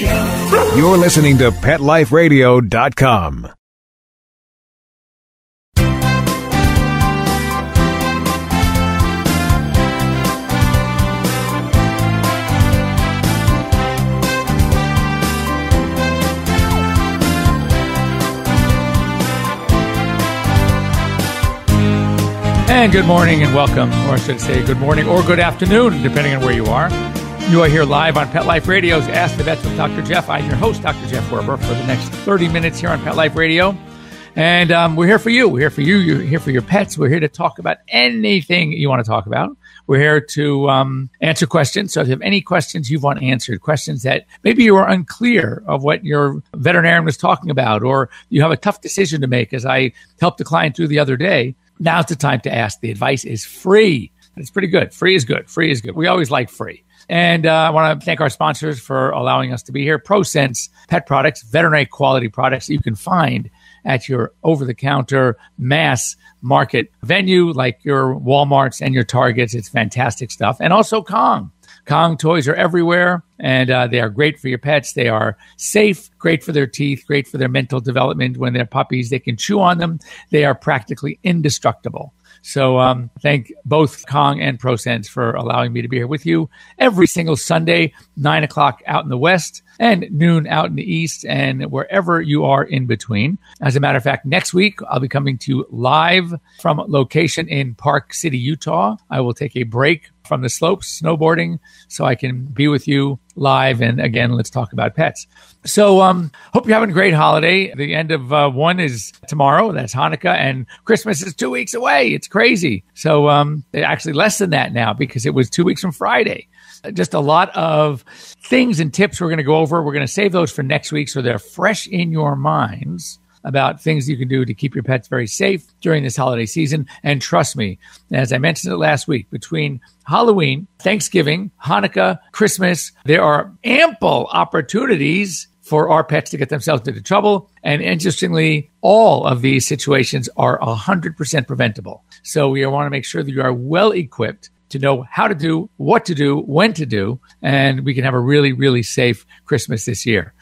Radio. You're listening to PetLifeRadio.com. And good morning and welcome, or I should say good morning or good afternoon, depending on where you are. You are here live on Pet Life Radio's Ask the Vets with Dr. Jeff. I'm your host, Dr. Jeff Werber, for the next 30 minutes here on Pet Life Radio. And um, we're here for you. We're here for you. You're here for your pets. We're here to talk about anything you want to talk about. We're here to um, answer questions. So if you have any questions you want answered, questions that maybe you are unclear of what your veterinarian was talking about, or you have a tough decision to make, as I helped a client through the other day, now's the time to ask. The advice is free. It's pretty good. Free is good. Free is good. We always like free. And uh, I want to thank our sponsors for allowing us to be here. ProSense Pet Products, veterinary quality products that you can find at your over the counter mass market venue like your Walmarts and your Targets. It's fantastic stuff. And also Kong. Kong toys are everywhere and uh, they are great for your pets. They are safe, great for their teeth, great for their mental development. When they're puppies, they can chew on them. They are practically indestructible. So um, thank both Kong and ProSense for allowing me to be here with you every single Sunday, nine o'clock out in the West and noon out in the East and wherever you are in between. As a matter of fact, next week I'll be coming to you live from location in Park City, Utah. I will take a break from the slopes, snowboarding, so I can be with you live. And again, let's talk about pets. So, um, hope you're having a great holiday. The end of uh, one is tomorrow. That's Hanukkah, and Christmas is two weeks away. It's crazy. So, um, actually less than that now because it was two weeks from Friday. Just a lot of things and tips we're going to go over. We're going to save those for next week so they're fresh in your minds about things you can do to keep your pets very safe during this holiday season. And trust me, as I mentioned it last week, between Halloween, Thanksgiving, Hanukkah, Christmas, there are ample opportunities for our pets to get themselves into trouble. And interestingly, all of these situations are 100% preventable. So we want to make sure that you are well equipped to know how to do, what to do, when to do, and we can have a really, really safe Christmas this year.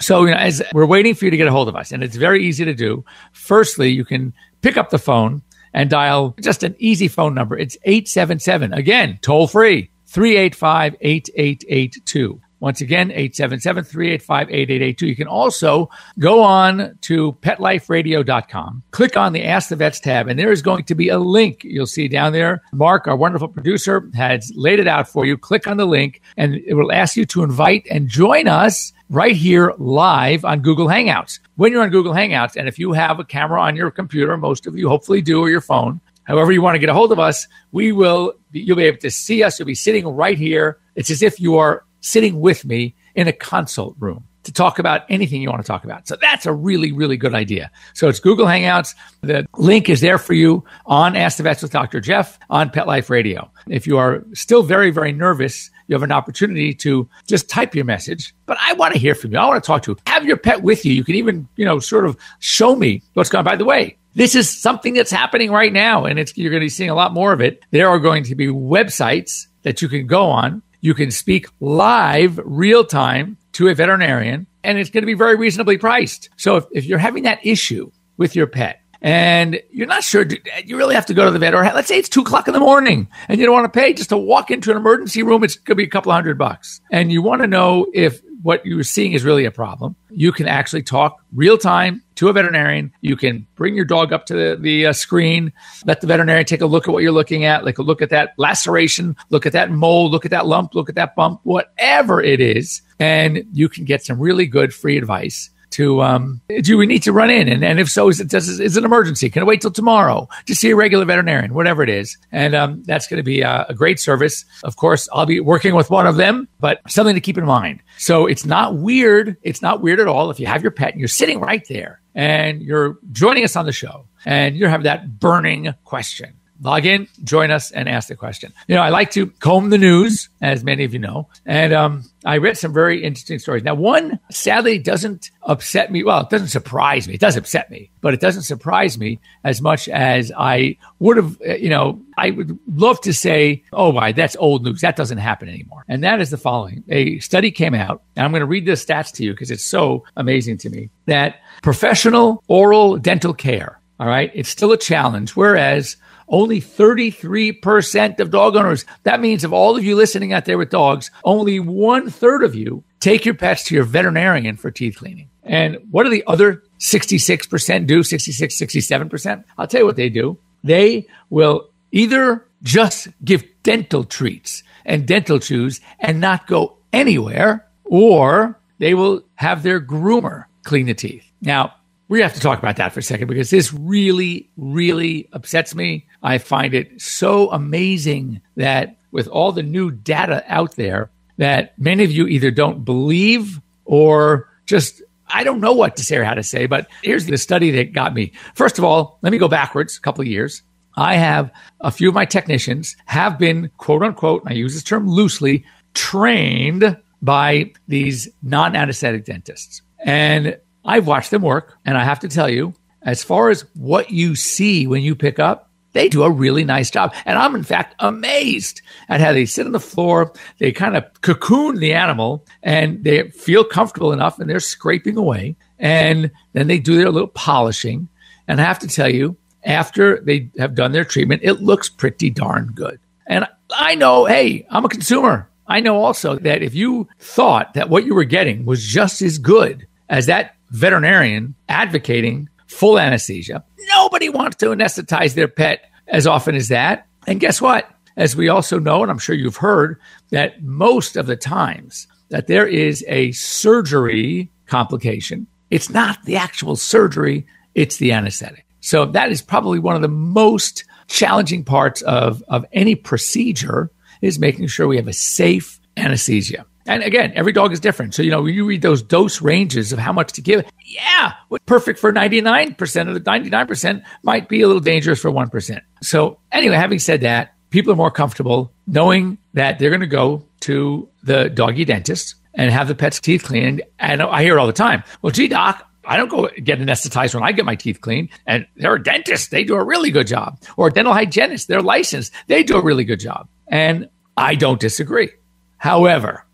So, you know, as we're waiting for you to get a hold of us, and it's very easy to do. Firstly, you can pick up the phone and dial just an easy phone number. It's 877, again, toll free, 385 8882. Once again, 877-385-8882. You can also go on to petliferadio.com, click on the Ask the Vets tab, and there is going to be a link you'll see down there. Mark, our wonderful producer, has laid it out for you. Click on the link, and it will ask you to invite and join us right here live on Google Hangouts. When you're on Google Hangouts, and if you have a camera on your computer, most of you hopefully do, or your phone, however you want to get a hold of us, we will, you'll be able to see us. You'll be sitting right here. It's as if you are sitting with me in a consult room to talk about anything you want to talk about. So that's a really, really good idea. So it's Google Hangouts. The link is there for you on Ask the Vets with Dr. Jeff on Pet Life Radio. If you are still very, very nervous, you have an opportunity to just type your message. But I want to hear from you. I want to talk to you. Have your pet with you. You can even, you know, sort of show me what's going on. By the way, this is something that's happening right now, and it's, you're going to be seeing a lot more of it. There are going to be websites that you can go on you can speak live, real time to a veterinarian, and it's going to be very reasonably priced. So if, if you're having that issue with your pet, and you're not sure you really have to go to the vet, or let's say it's two o'clock in the morning and you don't want to pay just to walk into an emergency room, it's going to be a couple hundred bucks. And you want to know if what you're seeing is really a problem. You can actually talk real time to a veterinarian. You can bring your dog up to the, the uh, screen, let the veterinarian take a look at what you're looking at, like a look at that laceration, look at that mole, look at that lump, look at that bump, whatever it is. And you can get some really good free advice to um, do we need to run in? And, and if so is it does is it an emergency? Can i wait till tomorrow to see a regular veterinarian? Whatever it is. And um, that's going to be a, a, great service. Of course i'll be working with one of them but something to keep in mind. So it's not weird it's not weird at all if you have your pet and you're sitting right there and you're joining us on the show and you have that burning question log in, join us, and ask the question. You know, I like to comb the news, as many of you know, and um, I read some very interesting stories. Now, one sadly doesn't upset me. Well, it doesn't surprise me. It does upset me, but it doesn't surprise me as much as I would have. Uh, you know, I would love to say, "Oh, why that's old news. That doesn't happen anymore." And that is the following: a study came out, and I'm going to read the stats to you because it's so amazing to me that professional oral dental care. All right, it's still a challenge, whereas only 33% of dog owners. That means of all of you listening out there with dogs, only one third of you take your pets to your veterinarian for teeth cleaning. And what do the other 66% do? 66, 67%? I'll tell you what they do. They will either just give dental treats and dental chews and not go anywhere, or they will have their groomer clean the teeth. Now, we have to talk about that for a second because this really, really upsets me. I find it so amazing that with all the new data out there, that many of you either don't believe or just I don't know what to say or how to say, but here's the study that got me. First of all, let me go backwards a couple of years. I have a few of my technicians have been quote unquote, I use this term loosely, trained by these non anesthetic dentists. And I've watched them work, and I have to tell you, as far as what you see when you pick up, they do a really nice job. And I'm, in fact, amazed at how they sit on the floor. They kind of cocoon the animal and they feel comfortable enough and they're scraping away. And then they do their little polishing. And I have to tell you, after they have done their treatment, it looks pretty darn good. And I know, hey, I'm a consumer. I know also that if you thought that what you were getting was just as good as that veterinarian advocating full anesthesia. Nobody wants to anesthetize their pet as often as that. And guess what? As we also know, and I'm sure you've heard, that most of the times that there is a surgery complication, it's not the actual surgery, it's the anesthetic. So that is probably one of the most challenging parts of, of any procedure is making sure we have a safe anesthesia. And again, every dog is different. So, you know, when you read those dose ranges of how much to give, yeah, perfect for 99% of the 99% might be a little dangerous for 1%. So, anyway, having said that, people are more comfortable knowing that they're going to go to the doggy dentist and have the pet's teeth cleaned. And I hear all the time. Well, gee, doc, I don't go get anesthetized when I get my teeth cleaned. And they're a dentist. They do a really good job. Or dental hygienist. They're licensed. They do a really good job. And I don't disagree. However,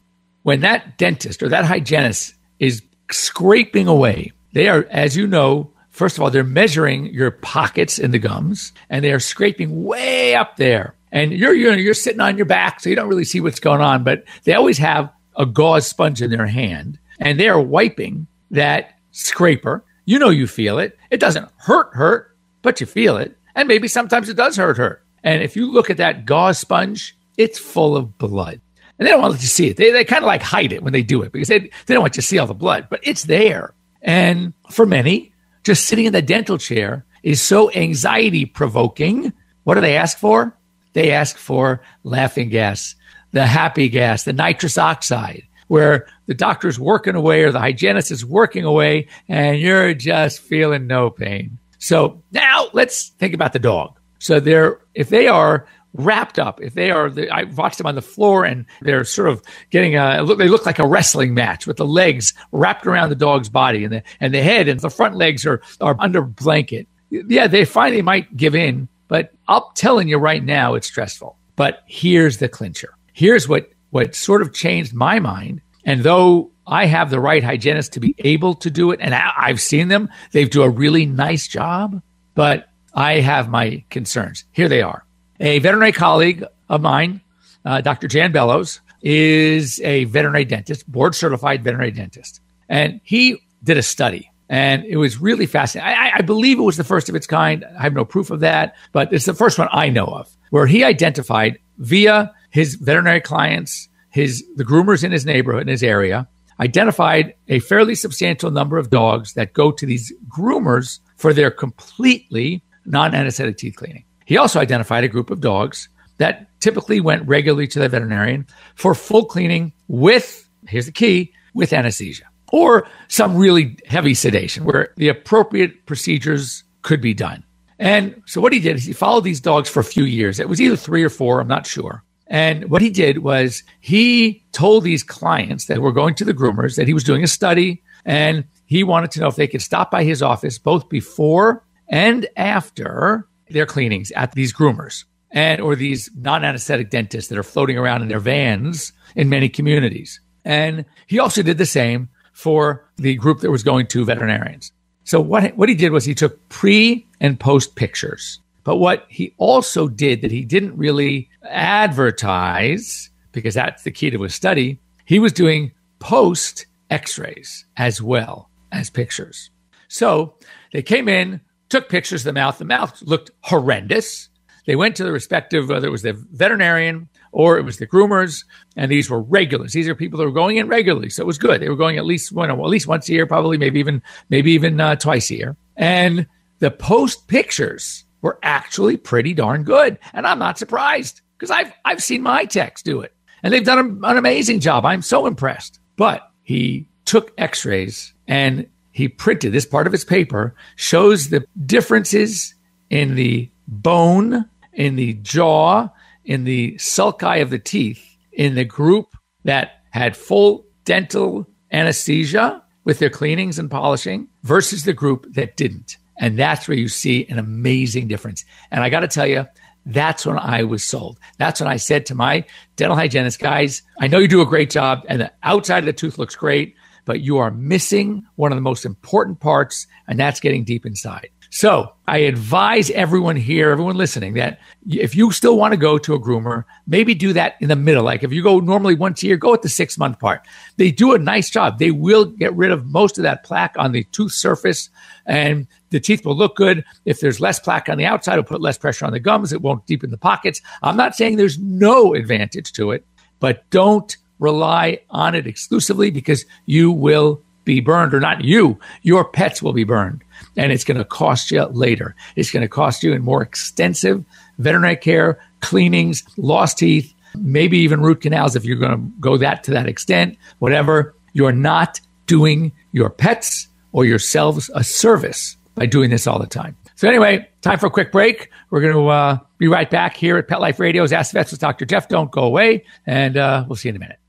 when that dentist or that hygienist is scraping away, they are, as you know, first of all, they're measuring your pockets in the gums and they are scraping way up there. And you're, you're, you're sitting on your back, so you don't really see what's going on, but they always have a gauze sponge in their hand and they are wiping that scraper. You know, you feel it. It doesn't hurt, hurt, but you feel it. And maybe sometimes it does hurt, hurt. And if you look at that gauze sponge, it's full of blood and they don't want to let you see it. They, they kind of like hide it when they do it because they, they don't want you to see all the blood, but it's there. And for many, just sitting in the dental chair is so anxiety provoking. What do they ask for? They ask for laughing gas, the happy gas, the nitrous oxide, where the doctor's working away or the hygienist is working away and you're just feeling no pain. So now let's think about the dog. So they're, if they are wrapped up. If they are, I watched them on the floor and they're sort of getting a, they look like a wrestling match with the legs wrapped around the dog's body and the, and the head and the front legs are, are under blanket. Yeah, they finally might give in, but I'm telling you right now, it's stressful. But here's the clincher. Here's what, what sort of changed my mind. And though I have the right hygienist to be able to do it, and I've seen them, they do a really nice job, but I have my concerns. Here they are. A veterinary colleague of mine, uh, Dr. Jan Bellows, is a veterinary dentist, board certified veterinary dentist. And he did a study and it was really fascinating. I, I, believe it was the first of its kind. I have no proof of that, but it's the first one I know of where he identified via his veterinary clients, his the groomers in his neighborhood, in his area, identified a fairly substantial number of dogs that go to these groomers for their completely non-anesthetic teeth cleaning. He also identified a group of dogs that typically went regularly to the veterinarian for full cleaning with, here's the key, with anesthesia or some really heavy sedation where the appropriate procedures could be done. And so what he did is he followed these dogs for a few years. It was either three or four, I'm not sure. And what he did was he told these clients that were going to the groomers that he was doing a study and he wanted to know if they could stop by his office both before and after their cleanings at these groomers and or these non-anesthetic dentists that are floating around in their vans in many communities. And he also did the same for the group that was going to veterinarians. So what what he did was he took pre and post pictures. But what he also did that he didn't really advertise because that's the key to his study, he was doing post x-rays as well as pictures. So they came in, took pictures of the mouth. The mouth looked horrendous. They went to the respective, whether it was the veterinarian or it was the groomers, and these were regulars. These are people that were going in regularly, so it was good. They were going at least well, at least once a year, probably maybe even maybe even uh, twice a year. And the post pictures were actually pretty darn good, and I'm not surprised because I've I've seen my techs do it, and they've done an amazing job. I'm so impressed. But he took X-rays and he printed this part of his paper shows the differences in the bone, in the jaw, in the sulci of the teeth in the group that had full dental anesthesia with their cleanings and polishing versus the group that didn't. And that's where you see an amazing difference. And I got to tell you, that's when I was sold. That's when I said to my dental hygienist guys, I know you do a great job and the outside of the tooth looks great, but you are missing one of the most important parts, and that's getting deep inside. So I advise everyone here, everyone listening, that if you still want to go to a groomer, maybe do that in the middle. Like if you go normally once a year, go at the six month part. They do a nice job. They will get rid of most of that plaque on the tooth surface and the teeth will look good. If there's less plaque on the outside, it'll put less pressure on the gums. It won't deepen the pockets. I'm not saying there's no advantage to it, but don't rely on it exclusively because you will be burned, or not you, your pets will be burned. And it's going to cost you later. It's going to cost you in more extensive veterinary care, cleanings, lost teeth, maybe even root canals if you're going to go that to that extent, whatever. You're not doing your pets or yourselves a service by doing this all the time. So anyway, time for a quick break. We're going to uh, be right back here at Pet Life Radio's Ask the Vets with Dr. Jeff. Don't go away, and uh, we'll see you in a minute.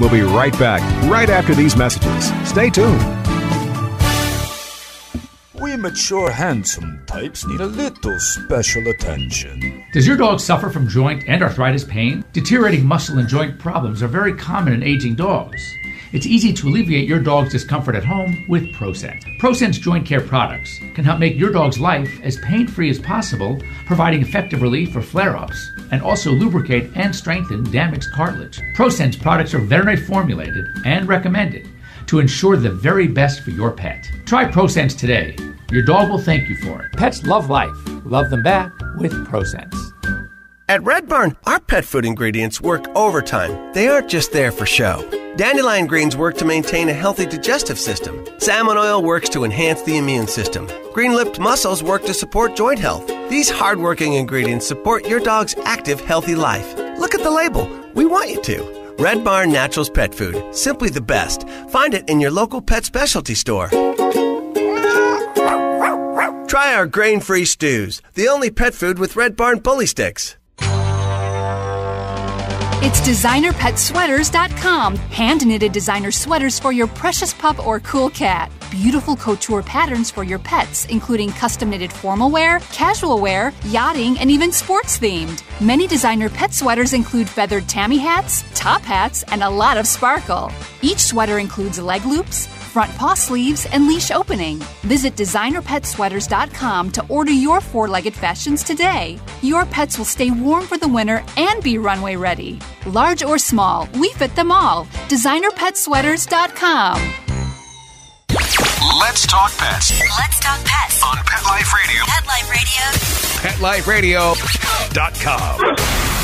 We'll be right back right after these messages. Stay tuned. We mature, handsome types need a little special attention. Does your dog suffer from joint and arthritis pain? Deteriorating muscle and joint problems are very common in aging dogs. It's easy to alleviate your dog's discomfort at home with ProSense. ProSense joint care products can help make your dog's life as pain free as possible, providing effective relief for flare ups, and also lubricate and strengthen damaged cartilage. ProSense products are veterinary formulated and recommended to ensure the very best for your pet. Try ProSense today. Your dog will thank you for it. Pets love life. Love them back with ProSense. At Red Barn, our pet food ingredients work overtime. They aren't just there for show. Dandelion greens work to maintain a healthy digestive system. Salmon oil works to enhance the immune system. Green lipped mussels work to support joint health. These hardworking ingredients support your dog's active, healthy life. Look at the label. We want you to. Red Barn Naturals Pet Food. Simply the best. Find it in your local pet specialty store. Try our grain free stews, the only pet food with Red Barn bully sticks. It's designerpetsweaters.com. Hand knitted designer sweaters for your precious pup or cool cat. Beautiful couture patterns for your pets, including custom knitted formal wear, casual wear, yachting, and even sports themed. Many designer pet sweaters include feathered tammy hats, top hats, and a lot of sparkle. Each sweater includes leg loops, front paw sleeves, and leash opening. Visit designerpetsweaters.com to order your four legged fashions today. Your pets will stay warm for the winter and be runway ready. Large or small, we fit them all. DesignerPetSweaters.com. Let's talk pets Let's talk pets. on Pet Life Radio. Pet Life Radio. PetLifeRadio.com.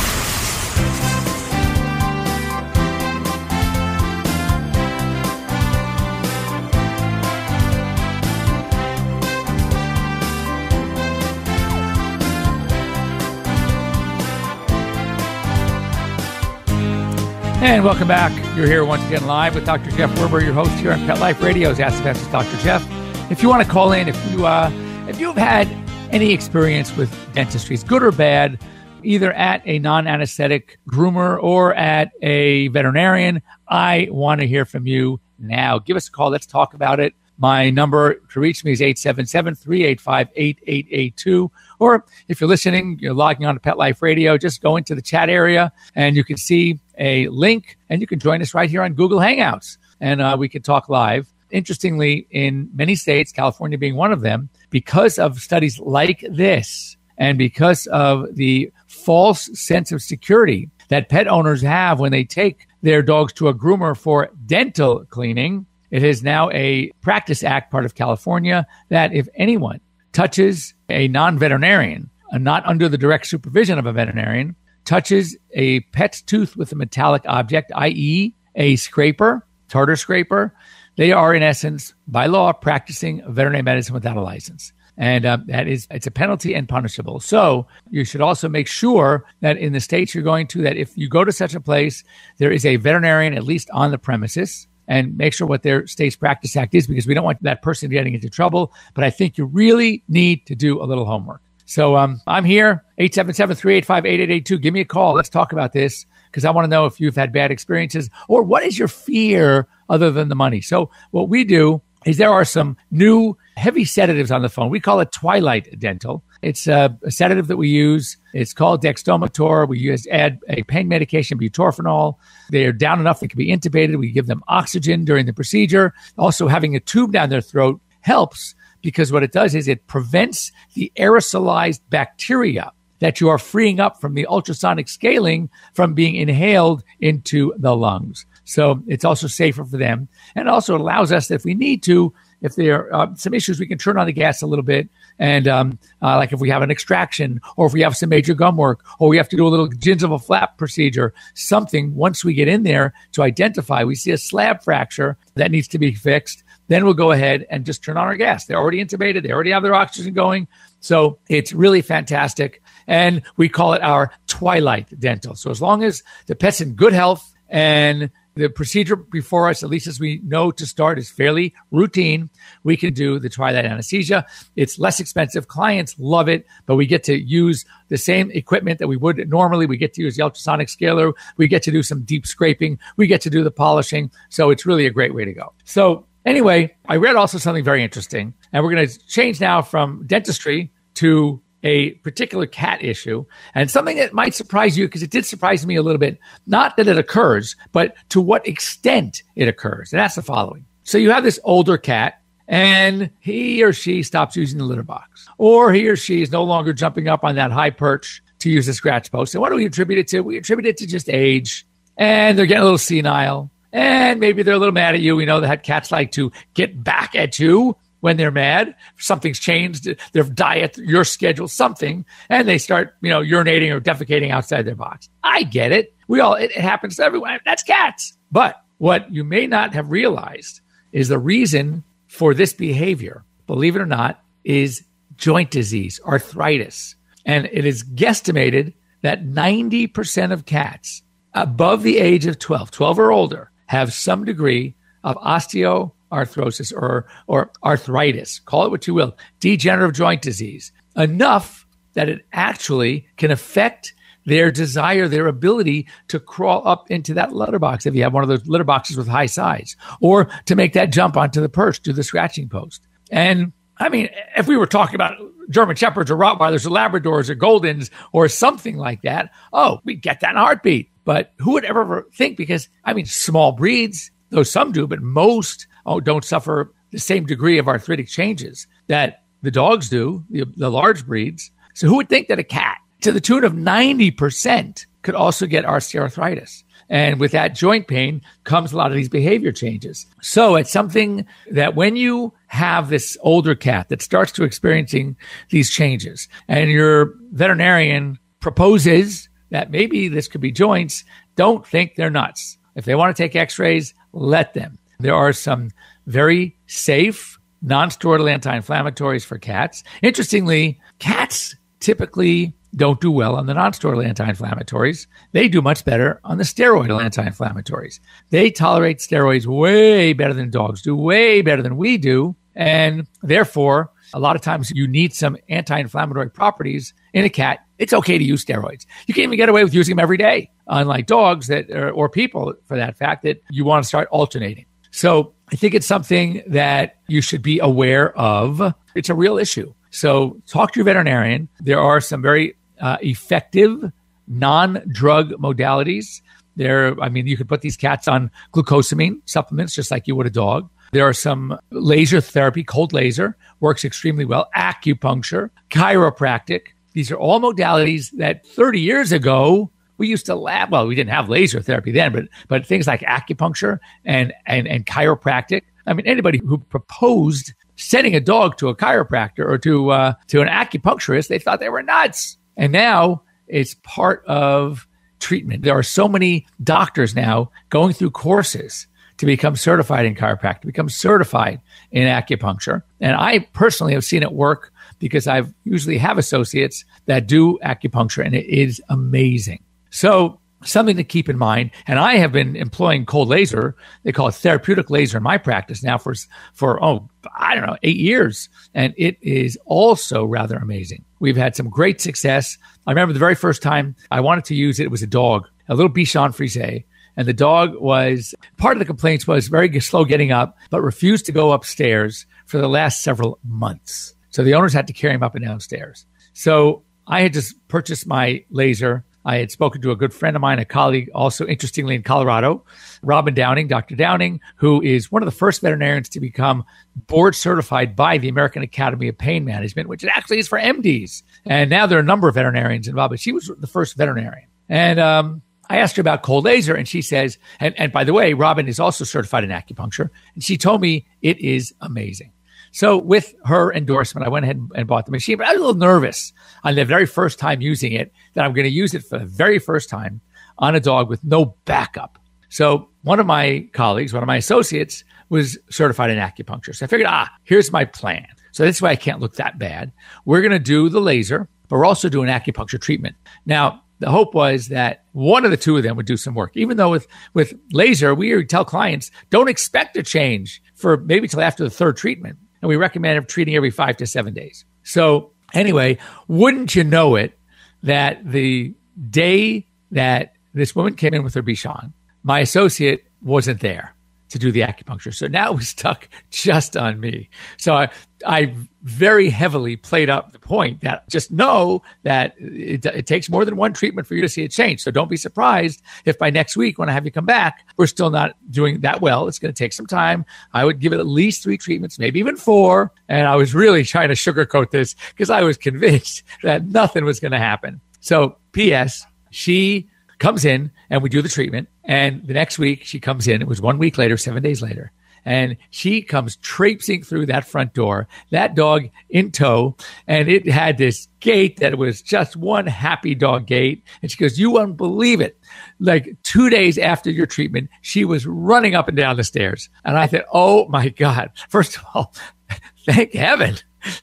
And welcome back. You're here once again live with Dr. Jeff Werber, your host here on Pet Life Radio's Ask the with Dr. Jeff. If you want to call in, if you uh, if you've had any experience with dentistry, good or bad, either at a non-anesthetic groomer or at a veterinarian, I want to hear from you now. Give us a call. Let's talk about it. My number to reach me is 877-385-8882. Or if you're listening, you're logging on to Pet Life Radio, just go into the chat area and you can see a link and you can join us right here on Google Hangouts and uh, we can talk live. Interestingly, in many states, California being one of them, because of studies like this and because of the false sense of security that pet owners have when they take their dogs to a groomer for dental cleaning, it is now a practice act part of California that if anyone touches a non veterinarian, not under the direct supervision of a veterinarian, touches a pet's tooth with a metallic object, i.e., a scraper, tartar scraper, they are in essence, by law, practicing veterinary medicine without a license. And uh, that is, it's a penalty and punishable. So you should also make sure that in the states you're going to, that if you go to such a place, there is a veterinarian at least on the premises and make sure what their state's practice act is because we don't want that person getting into trouble. But I think you really need to do a little homework. So um, I'm here, 877-385-8882. Give me a call. Let's talk about this because I want to know if you've had bad experiences or what is your fear other than the money. So what we do is there are some new heavy sedatives on the phone. We call it Twilight Dental. It's a, a sedative that we use. It's called dexdomitor. We use add a pain medication, butorphanol. They are down enough they can be intubated. We give them oxygen during the procedure. Also, having a tube down their throat helps because what it does is it prevents the aerosolized bacteria that you are freeing up from the ultrasonic scaling from being inhaled into the lungs. So it's also safer for them. And also allows us, if we need to, if there are some issues, we can turn on the gas a little bit. And um, uh, like if we have an extraction or if we have some major gum work or we have to do a little gingival flap procedure, something once we get in there to identify, we see a slab fracture that needs to be fixed. Then we'll go ahead and just turn on our gas. They're already intubated. They already have their oxygen going. So it's really fantastic. And we call it our twilight dental. So as long as the pet's in good health and the procedure before us, at least as we know to start, is fairly routine. We can do the twilight anesthesia. It's less expensive. Clients love it, but we get to use the same equipment that we would normally. We get to use the ultrasonic scaler. We get to do some deep scraping. We get to do the polishing. So it's really a great way to go. So anyway, I read also something very interesting, and we're going to change now from dentistry to a particular cat issue and something that might surprise you because it did surprise me a little bit. Not that it occurs, but to what extent it occurs. And that's the following. So you have this older cat and he or she stops using the litter box, or he or she is no longer jumping up on that high perch to use the scratch post. And what do we attribute it to? We attribute it to just age and they're getting a little senile and maybe they're a little mad at you. We know that cats like to get back at you when they're mad. Something's changed, their diet, your schedule, something, and they start, you know, urinating or defecating outside their box. I get it. We all, it, it happens to everyone. That's cats. But what you may not have realized is the reason for this behavior, believe it or not, is joint disease, arthritis. And it is guesstimated that 90% of cats above the age of 12, 12 or older, have some degree of osteo arthrosis or, or arthritis, call it what you will, degenerative joint disease, enough that it actually can affect their desire, their ability to crawl up into that litter box if you have one of those litter boxes with high sides, or to make that jump onto the perch, to the scratching post. And I mean, if we were talking about German Shepherds or Rottweilers or Labradors or Goldens or something like that, oh, we get that in a heartbeat. But who would ever think? Because I mean, small breeds, though some do, but most oh, don't suffer the same degree of arthritic changes that the dogs do, the, the large breeds. So who would think that a cat, to the tune of 90%, could also get osteoarthritis? And with that joint pain comes a lot of these behavior changes. So it's something that when you have this older cat that starts to experiencing these changes and your veterinarian proposes that maybe this could be joints, don't think they're nuts. If they want to take x-rays, let them. There are some very safe, non steroidal anti inflammatories for cats. Interestingly, cats typically don't do well on the non-steroidal anti-inflammatories. They do much better on the steroidal anti-inflammatories. They tolerate steroids way better than dogs do, way better than we do, and therefore, a lot of times you need some anti-inflammatory properties in a cat. It's okay to use steroids. You can't even get away with using them every day, unlike dogs that or, or people for that fact that you want to start alternating. So I think it's something that you should be aware of. It's a real issue. So talk to your veterinarian. There are some very uh, effective non-drug modalities. There, I mean, you could put these cats on glucosamine supplements just like you would a dog. There are some laser therapy, cold laser works extremely well, acupuncture, chiropractic. These are all modalities that 30 years ago we used to laugh. Well, we didn't have laser therapy then, but but things like acupuncture and and and chiropractic. I mean, anybody who proposed sending a dog to a chiropractor or to uh, to an acupuncturist, they thought they were nuts. And now it's part of treatment. There are so many doctors now going through courses to become certified in chiropractic, become certified in acupuncture. And I personally have seen it work because I've usually have associates that do acupuncture and it is amazing. So something to keep in mind. And I have been employing cold laser. They call it therapeutic laser in my practice now for, for, oh, I don't know, eight years. And it is also rather amazing. We've had some great success. I remember the very first time I wanted to use it, it was a dog, a little Bichon Frise. And the dog was part of the complaints was very slow getting up, but refused to go upstairs for the last several months. So the owners had to carry him up and downstairs. So I had just purchased my laser I had spoken to a good friend of mine, a colleague, also interestingly in Colorado, Robin Downing, Dr. Downing, who is one of the first veterinarians to become board certified by the American Academy of Pain Management, which actually is for MDs. And now there are a number of veterinarians involved, but she was the first veterinarian. And um, I asked her about cold laser, and she says, and, and by the way, Robin is also certified in acupuncture, and she told me it is amazing. So with her endorsement, I went ahead and bought the machine, but I was a little nervous on the very first time using it that I'm going to use it for the very first time on a dog with no backup. So one of my colleagues, one of my associates was certified in acupuncture. So I figured, ah, here's my plan. So this way I can't look that bad. We're going to do the laser, but we're also doing acupuncture treatment. Now, the hope was that one of the two of them would do some work. Even though with, with laser, we tell clients, don't expect a change for maybe till after the third treatment and we recommend treating every five to seven days. So, anyway, wouldn't you know it that the day that this woman came in with her Bichon, my associate wasn't there to do the acupuncture. So now it was stuck just on me. So I, I very heavily played up the point that just know that it, it, takes more than one treatment for you to see a change. So don't be surprised if by next week, when I have you come back, we're still not doing that well. It's going to take some time. I would give it at least three treatments, maybe even four. And I was really trying to sugarcoat this because I was convinced that nothing was going to happen. So, P.S., she comes in and we do the treatment. And the next week she comes in. It was one week later, seven days later. And she comes traipsing through that front door, that dog in tow. And it had this gate that was just one happy dog gate. And she goes, You won't believe it. Like two days after your treatment, she was running up and down the stairs. And I thought, Oh my God. First of all, thank heaven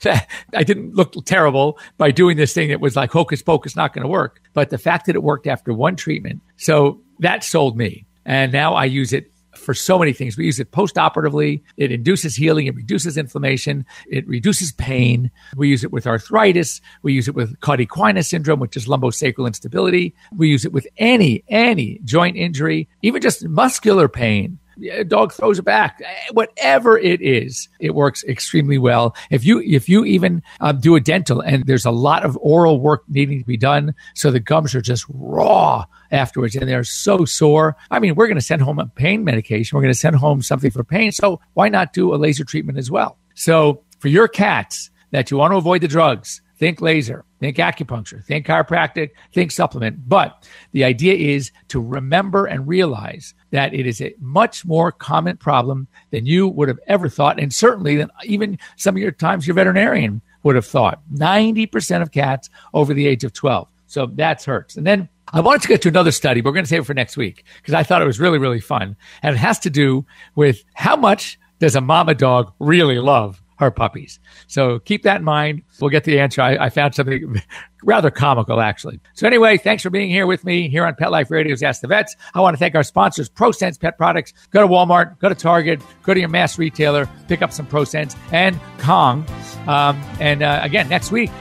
I didn't look terrible by doing this thing that was like hocus pocus, not going to work. But the fact that it worked after one treatment, so that sold me. And now I use it for so many things. We use it post-operatively. It induces healing. It reduces inflammation. It reduces pain. We use it with arthritis. We use it with Cauda syndrome, which is lumbosacral instability. We use it with any, any joint injury, even just muscular pain a dog throws it back. Whatever it is it works extremely well. If you if you even um, do a dental and there's a lot of oral work needing to be done so the gums are just raw afterwards and they're so sore. I mean we're going to send home a pain medication. We're going to send home something for pain so why not do a laser treatment as well? So for your cats that you want to avoid the drugs think laser, think acupuncture, think chiropractic, think supplement. But the idea is to remember and realize that it is a much more common problem than you would have ever thought, and certainly than even some of your times your veterinarian would have thought. 90% of cats over the age of 12. So that hurts. And then I wanted to get to another study, but we're going to save it for next week because I thought it was really, really fun. And it has to do with how much does a mama dog really love are puppies. So keep that in mind. We'll get the answer. I, I found something rather comical, actually. So anyway, thanks for being here with me here on Pet Life Radio's Ask the Vets. I want to thank our sponsors, ProSense Pet Products. Go to Walmart, go to Target, go to your mass retailer, pick up some ProSense and Kong. Um, and uh, again, next week,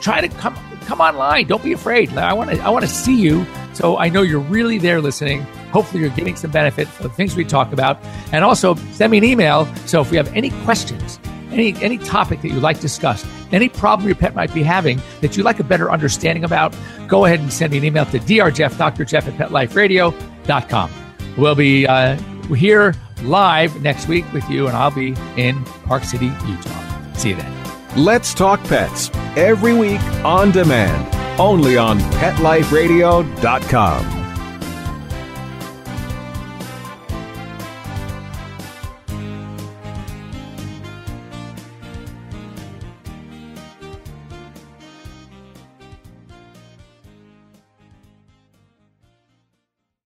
try to come come online. Don't be afraid. I want to I want to see you. So I know you're really there listening. Hopefully, you're getting some benefit from the things we talk about. And also, send me an email. So if we have any questions, any any topic that you'd like discussed, any problem your pet might be having that you'd like a better understanding about, go ahead and send me an email to drjeff, Dr. Jeff at PetLifeRadio.com. We'll be uh, here live next week with you, and I'll be in Park City, Utah. See you then. Let's Talk Pets every week on demand, only on PetLifeRadio.com.